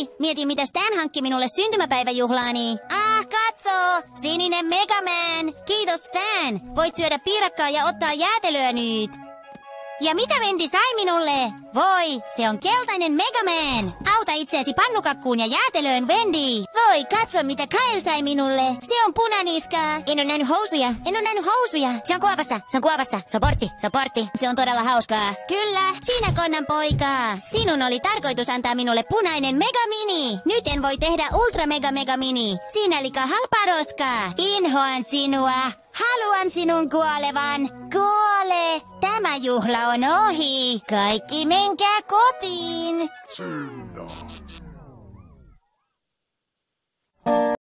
Moi! Mietin, mitä Stan hankki minulle syntymäpäiväjuhlaani. Ah, katso! Sininen Megaman! Kiitos Stan! Voit syödä piirakkaa ja ottaa jäätelöä nyt. Ja mitä Vendi sai minulle? Voi, se on keltainen Megaman! Auta itseäsi pannukakkuun ja jäätelöön, Vendi! Voi, katso mitä Kyle sai minulle! Se on punaniska! En ole nähnyt housuja! En ole nähnyt housuja! Se on kuopassa! Se on kuopassa! Soportti! Soportti! Se on todella hauskaa! Kyllä! Sinä konnan poika! Sinun oli tarkoitus antaa minulle punainen Megamini! Nyt en voi tehdä Ultra Mega Mega Mini! Siinä lika halparoska! Inhoan sinua! Haluan sinun kuolevan! Kuole! Juhla on ohi! Kaikki menkää kotiin! Synnä.